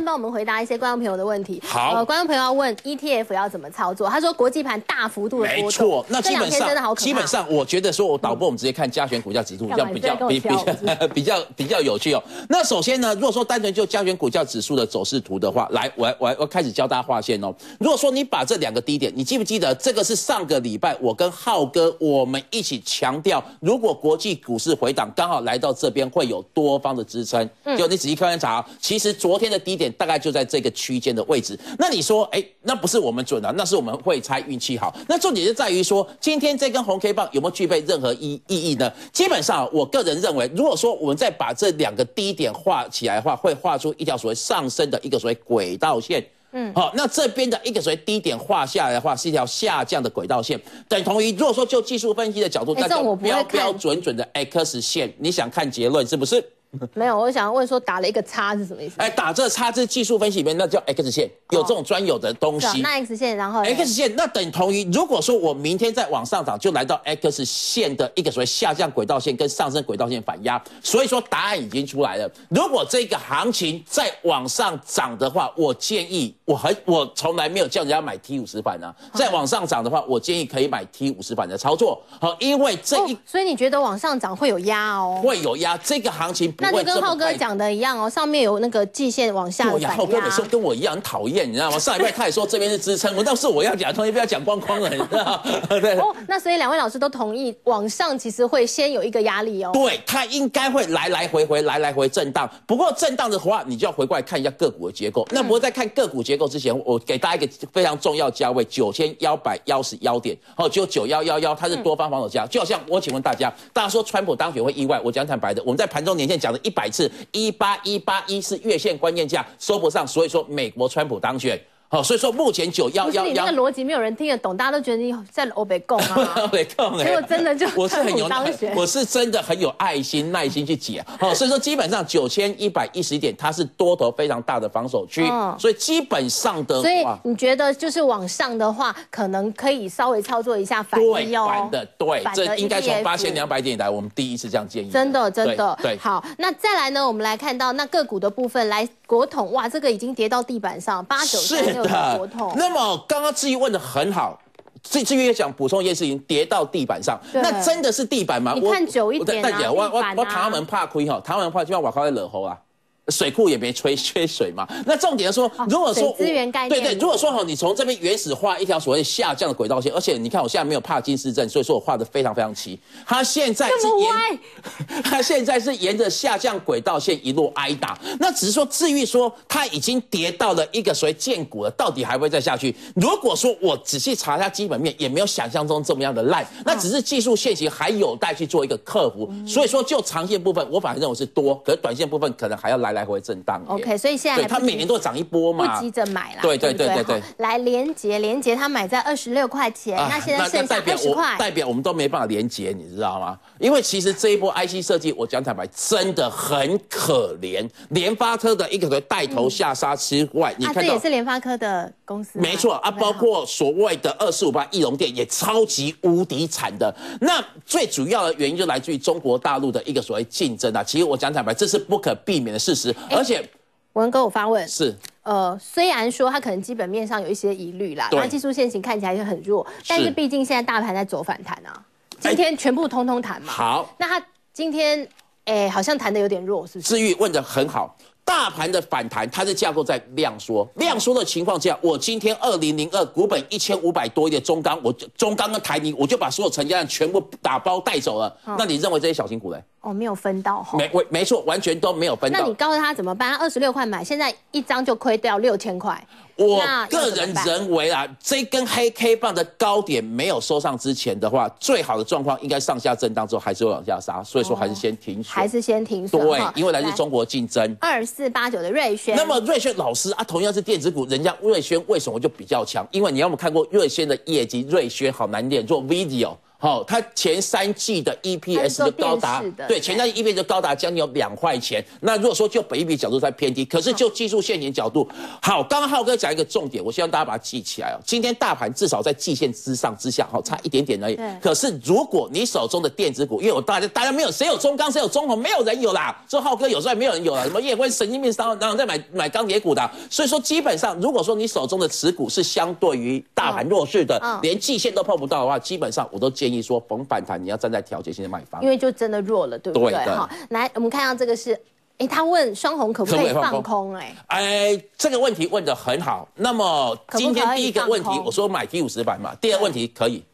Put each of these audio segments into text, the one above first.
先帮我们回答一些观众朋友的问题。好呃，观众朋友要问 ETF 要怎么操作，他说国际盘大幅度的波动，没错，那基这两本天真的好可怕。基本上，我觉得说，我导播我们直接看加权股价指数，这样比 较你在跟我比比较比较比较有趣哦。那首先呢，如果说单纯就加权股价指数的走势图的话，来，我我我开始教大家画线哦。如果说你把这两个低点，你记不记得这个是上个礼拜我跟浩哥我们一起强调，如果国际股市回档刚好来到这边会有多方的支撑，就你仔细看查，其实昨天的低点大概就在这个区间的位置。那你说，哎，那不是我们准啊，那是我们会猜运气好。那重点就在于说，今天这根红 K 棒有没有具备任何意意义呢？基本上，我个人认为，如果说我们再把这两个低点画起来的话，会画出一条所谓上升的一个所谓轨道线。嗯，好，那这边的一个所谓低点画下来的话，是一条下降的轨道线，等同于如果说就技术分析的角度，那就哎这种我标标准准的 X 线。你想看结论是不是？没有，我想要问说打了一个叉是什么意思？哎，打这叉是技术分析里面，那叫 X 线，有这种专有的东西。那 X 线，然后 X 线那等同于，如果说我明天再往上涨，就来到 X 线的一个所谓下降轨道线跟上升轨道线反压，所以说答案已经出来了。如果这个行情再往上涨的话，我建议我很我从来没有叫人家买 T 五十板啊，再往上涨的话，我建议可以买 T 五十板的操作，好，因为这一哦，所以你觉得往上涨会有压哦？会有压，这个行情不那会就跟浩哥讲的一样哦，上面有那个季线往下的对呀，反浩哥每次压。跟我一样很讨厌，你知道吗？上一拜他也说这边是支撑，我倒是我要讲，同学不要讲光光了，你知道吗？对。哦，那所以两位老师都同意，往上其实会先有一个压力哦。对，它应该会来来回回，来来回震荡。不过震荡的话，你就要回过来看一下个股的结构。那不过在看个股结构之前，我给大家一个非常重要价位：九千幺百幺十幺点，哦，就九幺幺幺，它是多方防守价。就好像我请问大家，大家说川普当选会意外，我讲坦白的，我们在盘中年线讲了一百次，一八一八一是月线关键价，收不上，所以说美国川普当选。好，所以说目前九幺幺你那个。逻辑没有人听得懂，大家都觉得你在欧北共啊。没空哎，结果真的就我是很有 我是真的很有爱心、耐心去解。好，所以说基本上九千一百一十点，它是多头非常大的防守区嗯，所以基本上的所以，你觉得就是往上的话，可能可以稍微操作一下反对一哦。反的对这应该从八千两百点以来，我们第一次这样建议。真的真的对，好。那再来呢，我们来看到那个股的部分，来国统哇，这个已经跌到地板上，八九三六的。那么刚刚志毅问的很好。至至于也想补充一件事情，跌到地板上，那真的是地板吗？你看久一点啊我大姐，我我我唐门怕亏哈，唐门怕就要我靠在惹猴啊。水库也没缺缺水嘛，那重点说，如果说资源概念。对对，如果说哈，你从这边原始画一条所谓下降的轨道线，而且你看我现在没有帕金斯症，所以说我画的非常非常齐。它现在是这么沿歪，它现在是沿着下降轨道线一路挨打，那只是说至于说它已经跌到了一个所谓见骨了，到底还会再下去？如果说我仔细查一下基本面，也没有想象中这么样的烂，那只是技术线型还有待去做一个克服。所以说就长线部分，我反而认为是多，可是短线部分可能还要来来回回震荡。OK，所以现在对它还不急每年都会涨一波嘛，不急着买啦。对对对对对来连接连接，它买在二十六块钱，啊那现在剩下代表我二十块。代表我们都没办法连接，你知道吗？因为其实这一波 IC 设计，我讲坦白，真的很可怜。联发科的一个带头下杀之外，你啊，看到这也是联发科的公司。没错啊，包括所谓的二四五八翼龙店也超级无敌惨的。那最主要的原因就来自于中国大陆的一个所谓竞争啊。其实我讲坦白，这是不可避免的事实，而且文哥，我发问，是呃，虽然说它可能基本面上有一些疑虑啦，对那技术线型看起来就很弱，但是毕竟现在大盘在走反弹啊，今天全部通通弹嘛。好。那它今天，哎，好像弹的有点弱，是不是？志玉问的很好。大盘的反弹，它是架构在量缩，量缩的情况下，我今天二零零二股本一千五百多亿的中钢，我就中钢跟台泥，我就把所有成交量全部打包带走了。那你认为这些小型股嘞？哦，没有分到哈。没，没没错，完全都没有分到那你。告诉他怎么办？他二十六块买，现在一张就亏掉六千块。我个人认为啊，这根黑 K 棒的高点没有收上之前的话，最好的状况应该上下震荡之后还是会往下杀，所以说还是先停损。还是先停损对，因为来自中国竞争。二四八九的瑞轩，那么瑞轩老师啊，同样是电子股，人家瑞轩为什么就比较强？因为你有没有看过瑞轩的业绩？瑞轩好难念，做 video。好，它前三季的 EPS 就高达对前三季 EPS 就高达将近有两块钱。那如果说就本一比角度在偏低，可是就技术线型角度，好，刚刚浩哥讲一个重点，我希望大家把它记起来哦。今天大盘至少在季线之上之下，好，差一点点而已。可是如果你手中的电子股，因为我大家大家没有谁有中钢，谁有中红，没有人有啦。这浩哥有时候也没有人有啦，什么叶辉神经病，然后在买买钢铁股的。所以说基本上，如果说你手中的持股是相对于大盘弱势的，连季线都碰不到的话，基本上我都建议说逢反弹。你要站在调节性的卖方，因为就真的弱了，对不对？好，来，我们看到这个是，哎，他问双红可不可以放空？哎，哎，这个问题问的很好。那么今天第一个问题，我说买 T 五十板嘛，第二个问题可以。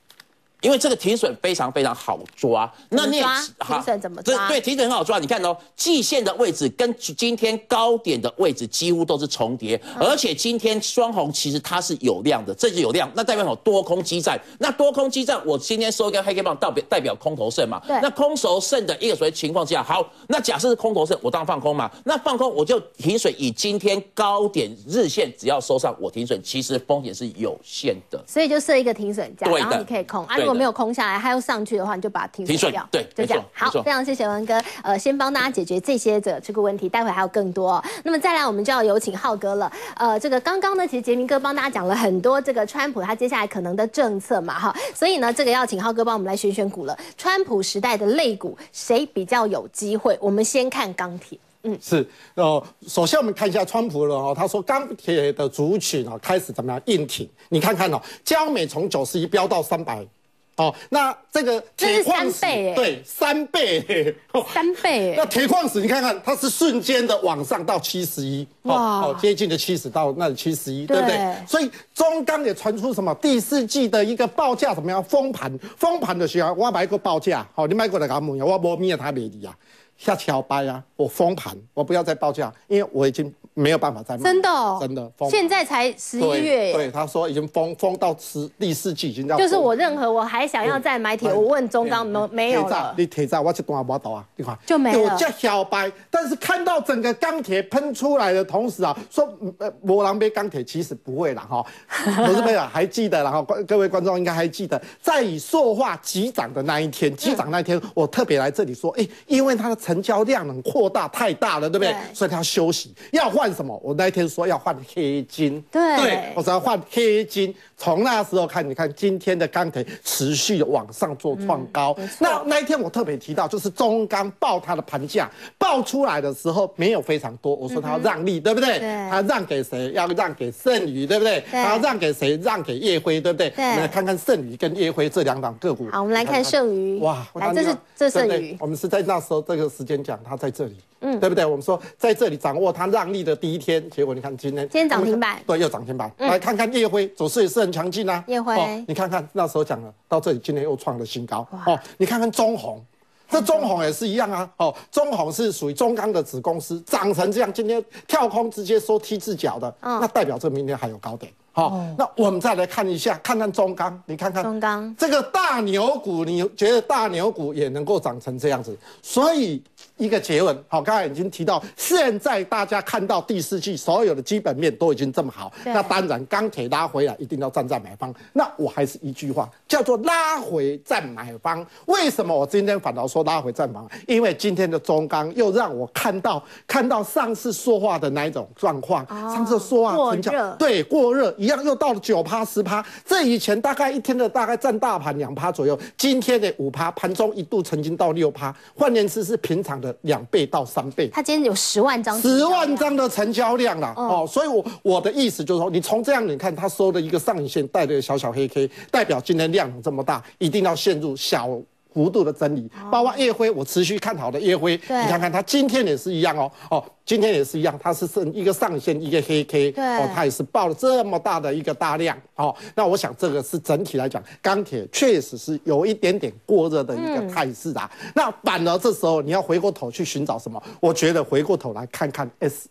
因为这个停损非常非常好抓，那你停损怎么抓？对，停损很好抓。你看哦，季线的位置跟今天高点的位置几乎都是重叠，而且今天双红其实它是有量的，这就有量，那代表什么？多空激战。那多空激战，我今天收一根黑 K 棒，代表代表空头胜嘛？对。那空头胜的一个所谓情况之下，好，那假设是空头胜，我当然放空嘛。那放空我就停损，以今天高点日线只要收上，我停损，其实风险是有限的。所以就设一个停损价，然后你可以空啊。如果没有空下来，它又上去的话，你就把它停损掉。对，就这样。好，非常谢谢文哥。呃，先帮大家解决这些的这个问题，待会还有更多。那么再来，我们就要有请浩哥了。呃，这个刚刚呢，其实杰明哥帮大家讲了很多这个川普他接下来可能的政策嘛，哈。所以呢，这个要请浩哥帮我们来选选股了。川普时代的类股谁比较有机会？我们先看钢铁。嗯，是呃。首先我们看一下川普了哦，他说钢铁的族群哦开始怎么样硬挺？你看看哦，焦美从九十一飙到三百。哦，那这个铁矿石对三倍，三倍。那铁矿石你看看，它是瞬间的往上到七十一，哦，接近的七十到那七十一，对不对？所以中钢也传出什么第四季的一个报价怎么样封盘？封盘的时候我买个报价，好，你买过来干么呀？我无咩他没的呀，下桥掰啊，我封盘，我不要再报价，因为我已经。没有办法再卖真的真的，现在才十一月，对他说已经封封到十第四季已经要，就是我任何我还想要再买铁，我问中钢没没有了，你铁在我去断不到啊，你看。就没有，我叫小白，但是看到整个钢铁喷出来的同时啊，说呃磨狼杯钢铁其实不会了哈，不是没有，还记得然后各位观众应该还记得，在以塑化急涨的那一天，急涨那一天，我特别来这里说，哎，因为它的成交量能扩大太大了，对不对？所以它休息要换。什么？我那一天说要换黑金，对，我说要换黑金。从那时候看，你看今天的钢铁持续的往上做创高。那那一天我特别提到，就是中钢报它的盘价报出来的时候没有非常多，我说它要让利，对不对？它让给谁？要让给剩余，对不对？它要让给谁？让给叶辉，对不对？我们来看看剩余跟叶辉这两档个股。好，我们来看剩余。哇，来，这是这剩余。我们是在那时候这个时间讲，它在这里。嗯，对不对？我们说在这里掌握它让利的第一天，结果你看今天，今天涨停板，对，又涨停板。来看看夜辉走势也是很强劲啊。夜辉，你看看那时候讲了，到这里今天又创了新高。哦，你看看中红，这中红也是一样啊。哦，中红是属于中钢的子公司，涨成这样，今天跳空直接收 T 字脚的，那代表这明天还有高点。好，那我们再来看一下，看看中钢，你看看中钢这个大牛股，你觉得大牛股也能够长成这样子？所以一个结论，好，刚才已经提到，现在大家看到第四季所有的基本面都已经这么好，那当然钢铁拉回来一定要站在买方。那我还是一句话，叫做拉回站买方。为什么我今天反倒说拉回站买方？因为今天的中钢又让我看到看到上次说话的那一种状况，上次说话很热，对过热。一样又到了九趴十趴，这以前大概一天的大概占大盘两趴左右，今天的五趴，盘中一度曾经到六趴，换言之是平常的两倍到三倍。它今天有十万张，十万张的成交量了哦，所以我我的意思就是说，你从这样你看，它收的一个上影线带的小小黑 K，代表今天量能这么大，一定要陷入小。幅度的整理，包括夜辉，我持续看好的夜辉，你看看它今天也是一样哦，哦，今天也是一样，它是剩一个上限一个黑 K，哦，它也是爆了这么大的一个大量，哦，那我想这个是整体来讲，钢铁确实是有一点点过热的一个态势啊。那反而这时候你要回过头去寻找什么？我觉得回过头来看看 S。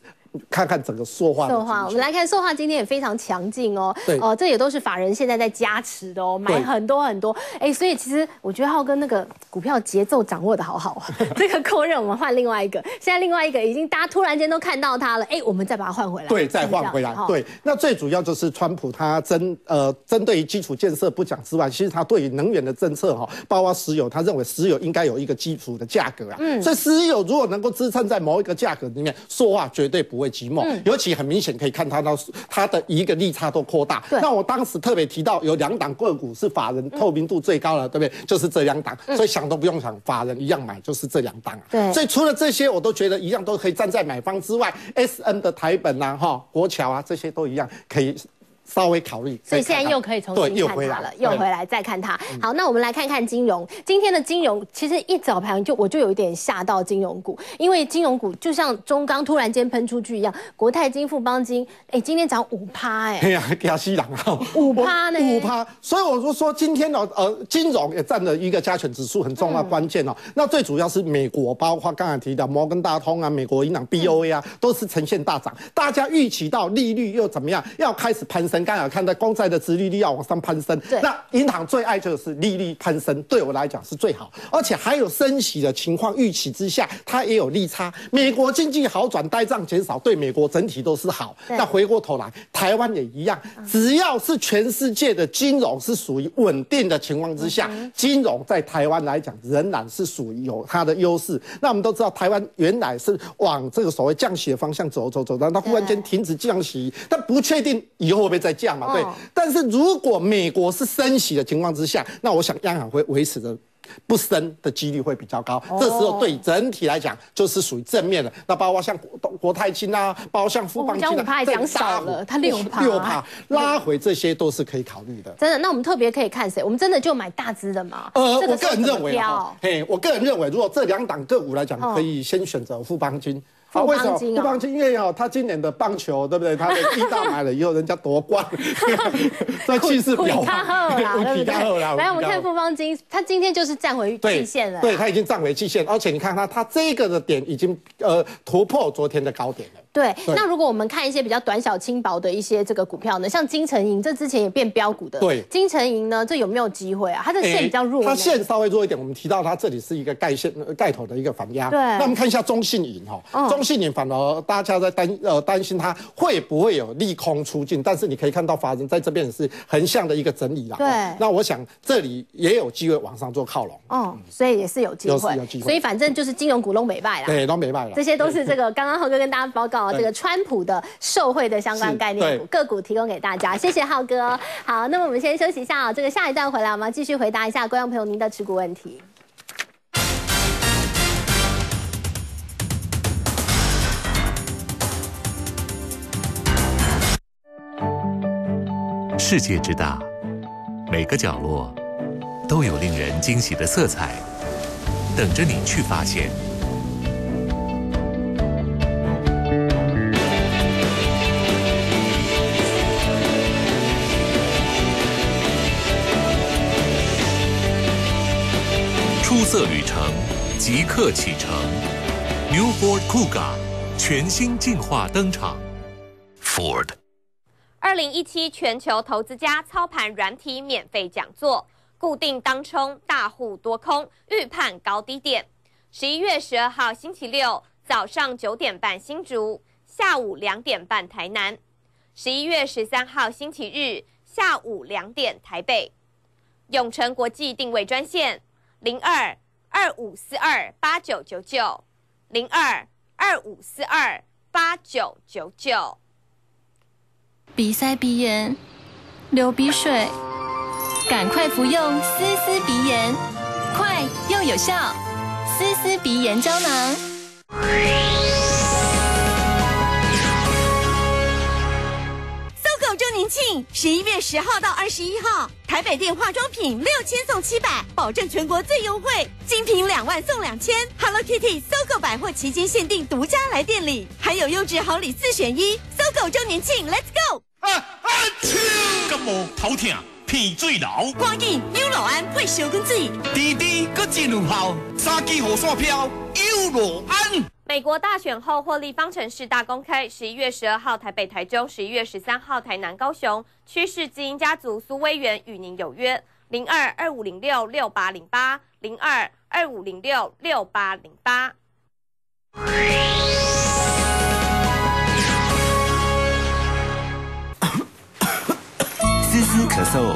看看整个塑化。塑化，我们来看塑化今天也非常强劲哦。对哦，这也都是法人现在在加持的哦，买很多很多。哎，所以其实我觉得浩哥那个股票节奏掌握的好好啊。这个扩任我们换另外一个，现在另外一个已经大家突然间都看到它了，哎，我们再把它换回来。对，再换回来。对，那最主要就是川普他针呃针对于基础建设不讲之外，其实他对于能源的政策哈，包括石油，他认为石油应该有一个基础的价格啊。嗯。所以石油如果能够支撑在某一个价格里面，塑化绝对不会寂寞。嗯。尤其很明显可以看它到它的一个利差都扩大。那我当时特别提到有两档个股是法人透明度最高的，对不对？就是这两档。所以想都不用想，法人一样买就是这两档。对。所以除了这些，我都觉得一样都可以站在买方之外，S N 的台本啊，哈，国桥啊，这些都一样可以。稍微考虑，所以现在又可以重新看它了，又回来再看它。好，那我们来看看金融。今天的金融其实一早盘就我就有一点吓到金融股，因为金融股就像中钢突然间喷出去一样，国泰金、富邦金，哎，今天涨五趴，哎，哎呀，亚西郎啊，五趴呢，五趴。所以我就说今天呢，呃，金融也占了一个加权指数很重要关键哦。那最主要是美国，包括刚才提到摩根大通啊，美国银行 BOA 啊，都是呈现大涨。大家预期到利率又怎么样，要开始攀升。刚才看到公。债的殖利率要往上攀升，那银行最爱就是利率攀升，对我来讲是最好，而且还有升息的情况预期之下，它也有利差。美国经济好转，呆账减少，对美国整体都是好。那回过头来，台湾也一样，只要是全世界的金融是属于稳定的情况之下，金融在台湾来讲仍然是属于有它的优势。那我们都知道，台湾原来是往这个所谓降息的方向走走走，但它忽然间停止降息，但不确定以后会不会再降嘛？对。但是如果美国是升息的情况之下，那我想央行会维持着不升的几率会比较高。这时候对整体来讲就是属于正面的。那包括像国国泰金啊，包括像富邦金啊，讲少了，它六趴六趴拉回，这些都是可以考虑的。真的？那我们特别可以看谁？我们真的就买大资的吗？呃，我个人认为，嘿，我个人认为，如果这两档个股来讲，可以先选择富邦金。啊，为什么不帮金？因为哦，他今年的棒球，对不对？他的一大买了以后，人家夺冠，这气势比较好，对 不对？来，我们看富邦金，他今天就是站回季线了，对他已经站回季线，而且你看他，他这个的点已经呃突破昨天的高点了。对，那如果我们看一些比较短小轻薄的一些这个股票呢，像金城银，这之前也变标股的。对，金城银呢，这有没有机会啊？它的线比较弱，它线稍微弱一点。我们提到它这里是一个盖线盖头的一个反压。对，那我们看一下中信银哈，中信银反而大家在担呃担心它会不会有利空出尽，但是你可以看到法人在这边是横向的一个整理啦。对，那我想这里也有机会往上做靠拢。哦，所以也是有机会，有机会。所以反正就是金融股都没败啦。对，都没败了。这些都是这个刚刚浩哥跟大家报告这个川普。的受贿的相关概念股个股提供给大家，谢谢浩哥。好，那么我们先休息一下啊，这个下一段回来我们继续回答一下观众朋友您的持股问题。世界之大，每个角落都有令人惊喜的色彩，等着你去发现。色旅程即刻启程，New Ford Kuga 全新进化登场。Ford。二零一七全球投资家操盘软体免费讲座，固定当冲大户多空预判高低点。十一月十二号星期六早上九点半新竹，下午两点半台南。十一月十三号星期日下午两点台北。永诚国际定位专线。零二二五四二八九九九，零二二五四二八九九九。鼻塞鼻炎，流鼻水，赶快服用丝丝鼻炎，快又有效，丝丝鼻炎胶囊。年庆，十一月十号到二十一号，台北店化妆品六千送七百，保证全国最优惠，精品两万送两千。Hello Kitty 搜狗百货期间限定独家来店里，还有优质好礼四选一。搜狗周年庆，Let's go！啊啊！感冒头痛，鼻水流，赶紧牛老安配小根子，滴滴搁进入泡，三支雨伞飘。优罗安。美国大选后获利方程式大公开，十一月十二号台北、台中，十一月十三号台南、高雄。趋势基因家族苏威元与您有约，零二二五零六六八零八，零二二五零六六八零八。丝丝咳嗽，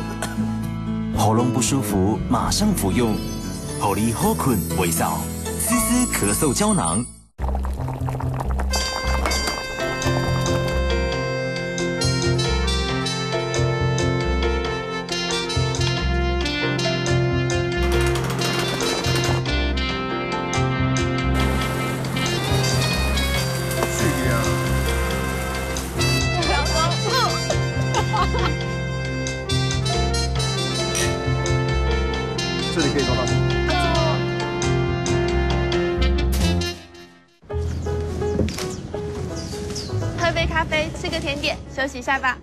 喉咙不舒服马上服用，好利好困微笑，丝丝咳嗽胶囊。休息一下吧。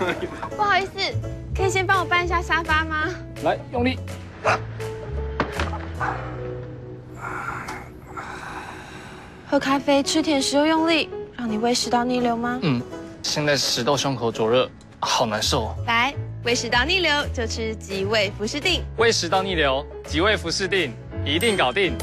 不好意思，可以先帮我搬一下沙发吗？来，用力。喝咖啡、吃甜食又用力，让你胃食道逆流吗？嗯，现在食道、胸口灼热，好难受哦。来，胃食道逆流就吃吉胃福士定。胃食道逆流，吉胃福士定，一定搞定。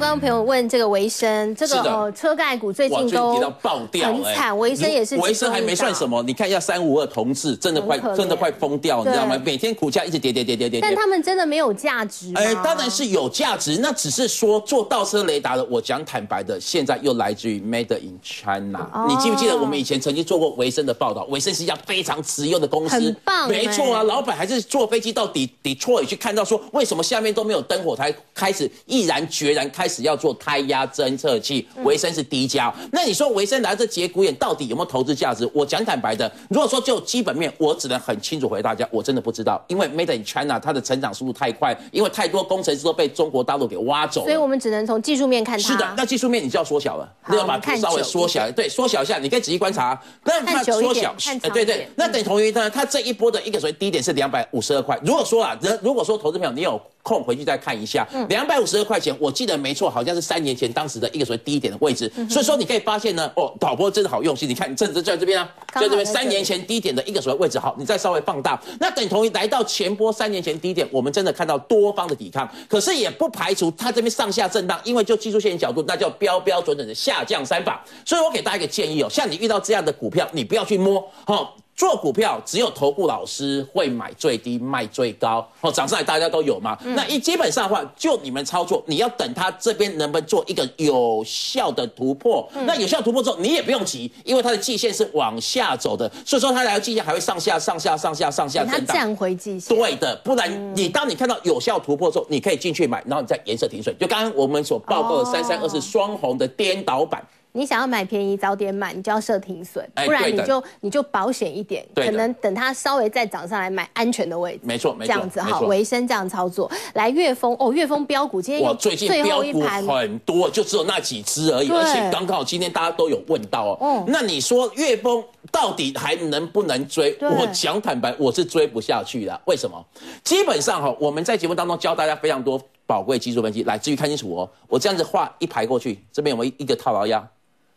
观众朋友问这个维生，这个哦车盖股最，近都爆掉，哎很惨，维生也是维生还没算什么，你看一下三五二同志，真的快真的快疯掉，你知道吗？每天股价一直跌跌跌跌跌跌。但他们真的没有价值吗？哎，当然是有价值，那只是说做倒车雷达的，我讲坦白的，现在又来自于 Made in China。哦你记不记得我们以前曾经做过维生的报道？维生是一家非常实用的公司，很棒没错啊，哎老板还是坐飞机到底底错去看到说，为什么下面都没有灯火，才开始毅然决然开始要做胎压侦测器。嗯维生是第一家，那你说维生来这节骨眼到底有没有投资价值？我讲坦白的，如果说就基本面，我只能很清楚回答大家，我真的不知道，因为 Made in China 它的成长速度太快，因为太多工程师都被中国大陆给挖走了。所以我们只能从技术面看它。是的，那技术面你就要缩小了，好你要把图稍微久缩小，对，缩小一下，你可以仔细观察，那它缩小，对对那等同于呢，它这一波的一个所谓低点是两百五十二块。如果说啊，如果说投资朋友你有空回去再看一下，嗯。两百五十二块钱，我记得没错，好像是三年前当时的一个所谓低点的位置。嗯所以说你可以发现呢，哦，导播真的好用心，你看这这就在这边啊，在这里。三年前低点的一个所谓位置，好，你再稍微放大，那等同于来到前波三年前低点，我们真的看到多方的抵抗，可是也不排除它这边上下震荡，因为就技术线角度，那叫标标准准的下降三法。所以我给大家一个建议哦，像你遇到这样的股票，你不要去摸，好、做股票只有投顾老师会买最低卖最高，哦，涨上来大家都有嘛。那一基本上的话，就你们操作，你要等它这边能不能做一个有效的突破。那有效突破之后，你也不用急，因为它的季线是往下走的，所以说它来到季线还会上下上下上下上下震荡。站回季线。对的，不然你当你看到有效突破之后，你可以进去买，然后你再颜色停损。就刚刚我们所报告的哦三三二是双红的颠倒版。你想要买便宜早点买，你就要设停损，哎不然你就你就保险一点，可能等它稍微再涨上来买安全的位置。没错没错这样子哈，维生这样操作。来月丰哦，月丰标股今天哇，又最近最标股很多，就只有那几只而已，对而且刚好今天大家都有问到哦。嗯那你说月峰到底还能不能追？我讲坦白，我是追不下去的。为什么？基本上哈，我们在节目当中教大家非常多宝贵技术分析，来，至于看清楚哦。我这样子画一排过去，这边有没有一个套牢压？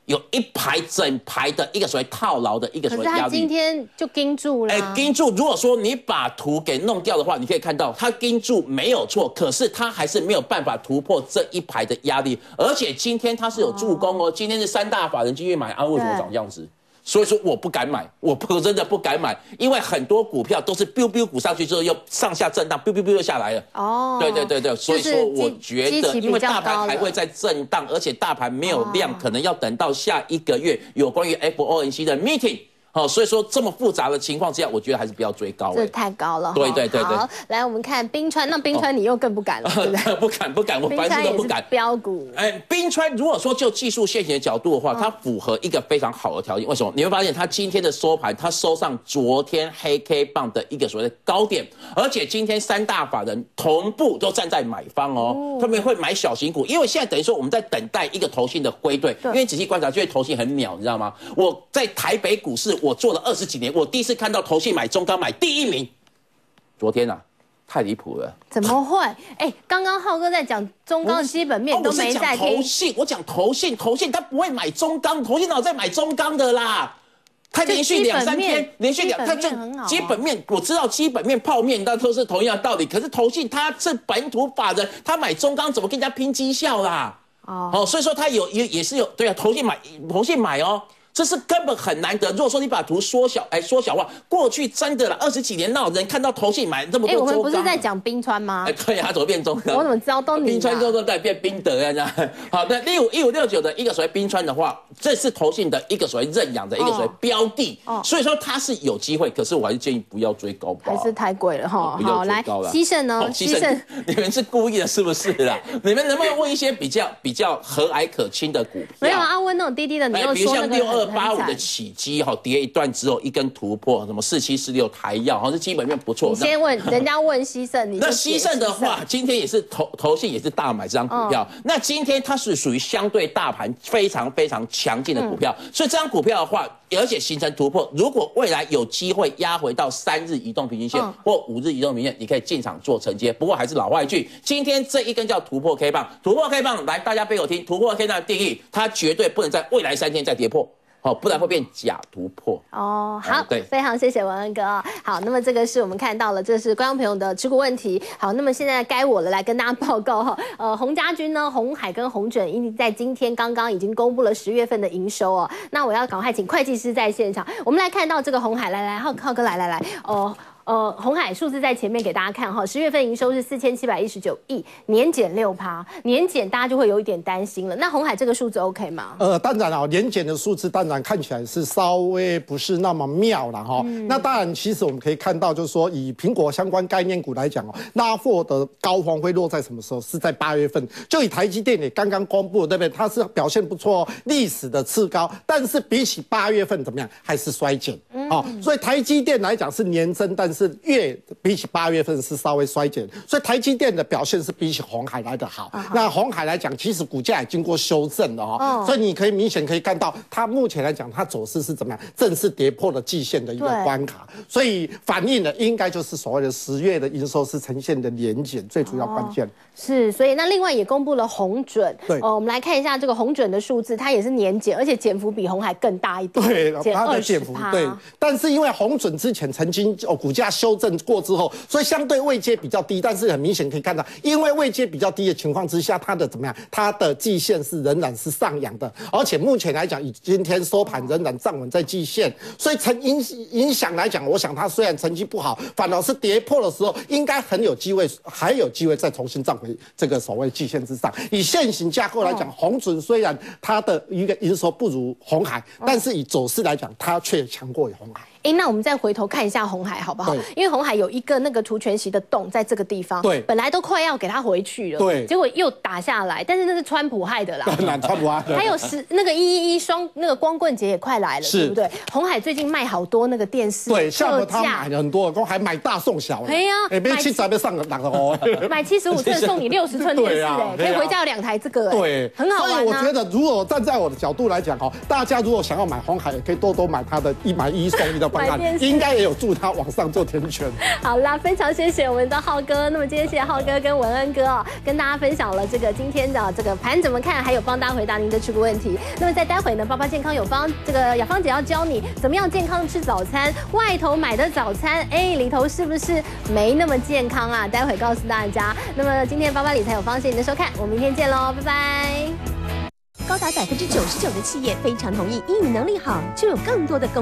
有一排整排的一个所谓套牢的一个所谓压力。今天就盯住了。哎，盯住。如果说你把图给弄掉的话，你可以看到它盯住没有错，可是它还是没有办法突破这一排的压力。而且今天它是有助攻哦，今天是三大法人继续买，啊，为什么长这样子？所以说我不敢买，我不真的不敢买，因为很多股票都是 biu biu 股上去之后又上下震荡，biu biu biu 又下来了。哦，对对对对，所以就是说我基觉得，因为大盘还会在震荡，而且大盘没有量，哦可能要等到下一个月有关于 FOMC 的 meeting。好，所以说这么复杂的情况之下，我觉得还是不要追高。这太高了。对对对对。好，来我们看冰川，那冰川你又更不敢了，对不对？不敢不敢，我凡事都不敢。标股。哎，冰川如果说就技术线型的角度的话，它符合一个非常好的条件。为什么？你会发现它今天的收盘，它收上昨天黑 K 棒的一个所谓的高点，而且今天三大法人同步都站在买方哦，他们会买小型股，因为现在等于说我们在等待一个投信的归队。因为仔细观察，就会投信很鸟，你知道吗？我在台北股市，我做了二十几年，我第一次看到投信买中钢买第一名。昨天啊，太离谱了！怎么会？哎，刚刚浩哥在讲中钢基本面都没在投信，我讲投信，投信他不会买中钢，投信哪有在买中钢的啦？他连续两三天，连续两，他就基本面我知道，基本面泡面那都是同样的道理。可是投信他是本土法人，他买中钢怎么跟人家拼绩效啦？哦，所以说他有也也是有对啊，投信买投信买哦。这是根本很难得。如果说你把图缩小，哎，缩小化，过去真的了，二十几年闹人看到投信买这么多。哎，我们不是在讲冰川吗？哎，对啊，怎么变中？我怎么知道都冰川之后再变冰德呀？好的，六五一五六九的一个所谓冰川的话，这是投信的一个所谓认养的一个所谓标的，哦所以说它是有机会。可是我还是建议不要追高，还是太贵了哈。好，来，西盛呢？西盛，你们是故意的，是不是啦？你们能不能问一些比较比较和蔼可亲的股票？没有阿温那种滴滴的，你又说那个八五的起。起基哈跌一段之后一根突破，什么四七四六台药，好像是基本面不错。你先问人家问西盛，你那西盛的话，今天也是投投信也是大买这张股票。那今天它是属于相对大盘非常非常强劲的股票，所以这张股票的话，而且形成突破，如果未来有机会压回到三日移动平均线或五日移动平均线，你可以进场做承接。不过还是老话一句，今天这一根叫突破 K 棒，突破 K 棒，来大家背我听，突破 K 棒的定义，它绝对不能在未来三天再跌破。哦，不然会变假突破哦。好，对，非常谢谢文恩哥。好，那么这个是我们看到了，这是观众朋友的持股问题。好，那么现在该我了，来跟大家报告哈。呃，洪家军呢，红海跟红准，因为在今天刚刚已经公布了十月份的营收哦。那我要赶快请会计师在现场，我们来看到这个红海，来来，浩浩哥来来来，哦。呃，红海数字在前面给大家看哈，十月份营收是四千七百一十九亿，年减六趴，年减大家就会有一点担心了。那红海这个数字 OK 吗？呃，当然啊，年减的数字当然看起来是稍微不是那么妙了哈。那当然，其实我们可以看到，就是说以苹果相关概念股来讲哦，拉货的高峰会落在什么时候？是在八月份。就以台积电也刚刚公布，对不对？它是表现不错，哦历史的次高，但是比起八月份怎么样？还是衰减。哦，所以台积电来讲是年增，但是月比起八月份是稍微衰减，所以台积电的表现是比起红海来的好。那红海来讲，其实股价也经过修正了哦，所以你可以明显可以看到，它目前来讲，它走势是怎么样？正式跌破了季线的一个关卡，所以反映的应该就是所谓的十月的营收是呈现的年减，最主要关键。是，所以那另外也公布了红准，对，哦，我们来看一下这个红准的数字，它也是年减，而且减幅比红海更大一点，对，它的减幅对。但是因为红准之前曾经哦股价修正过之后，所以相对位阶比较低，但是很明显可以看到，因为位阶比较低的情况之下，它的怎么？样？它的季线是仍然是上扬的，而且目前来讲，以今天收盘仍然站稳在季线，所以成影影响来讲，我想它虽然成绩不好，反而是跌破的时候，应该很有机会，还有机会再重新站回。这个所谓季线之上，以现行架构来讲，红准虽然它的一个营收不如红海，但是以走势来讲，它却强过于红海。哎，那我们再回头看一下红海好不好？因为红海有一个那个除权息的洞在这个地方，对，本来都快要给它回去了，对，结果又打下来，但是那是川普害的啦，哪川普啊？还有十那个一一一双那个光棍节也快来了，对不对？红海最近卖好多那个电视，对，像他买很多，还买大送小，哎呀，哎，买七十要上哪个哦？买七十五 寸送你六十寸电视，哎，可以回家有两台这个，对，很好玩。所以我觉得，如果站在我的角度来讲，哈，大家如果想要买红海，也可以多多买它的一买一送一的应该。也有助他往上做甜圈。好啦，非常谢谢我们的浩哥。那么今天谢谢浩哥跟文恩哥哦，跟大家分享了这个今天的这个盘怎么看，还有帮大家回答您的持股问题。那么在待会呢，爸爸健康有方，这个雅芳姐要教你怎么样健康吃早餐。外头买的早餐，哎，里头是不是没那么健康啊？待会告诉大家。那么今天爸爸理财有方，谢谢您的收看，我们明天见喽，拜拜。高达百分之九十九的企业非常同意，英语能力好就有更多的。